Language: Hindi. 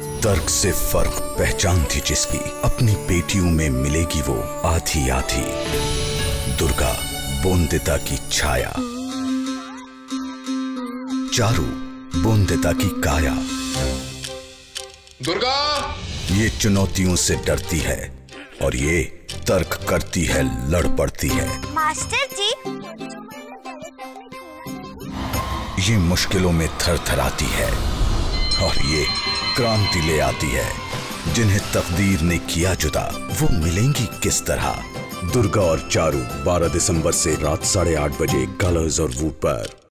तर्क से फ़र्क पहचान थी जिसकी। अपनी बेटियों में मिलेगी वो आधी आधी दुर्गा बोंदिता की छाया। चारू बोंदिता की काया। दुर्गा! ये चुनौतियों से डरती है और ये तर्क करती है लड़ पड़ती है। मास्टर जी। ये मुश्किलों में थर थर आती है और ये क्रांति ले आती है। जिन्हें तकदीर ने किया जुदा, वो मिलेंगी किस तरह? दुर्गा और चारू 12 दिसंबर से रात साढ़े आठ बजे कलर्स और वूट पर।